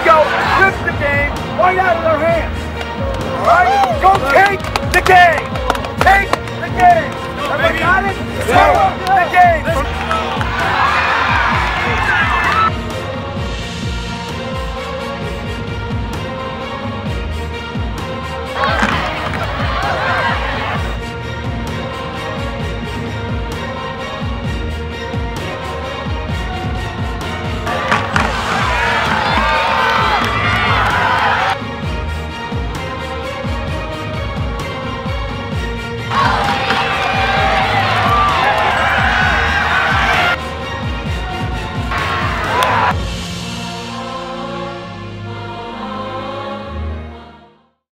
push the game right out of their hands. All right? Go take the game. Take the game. Everybody got it? Take the game.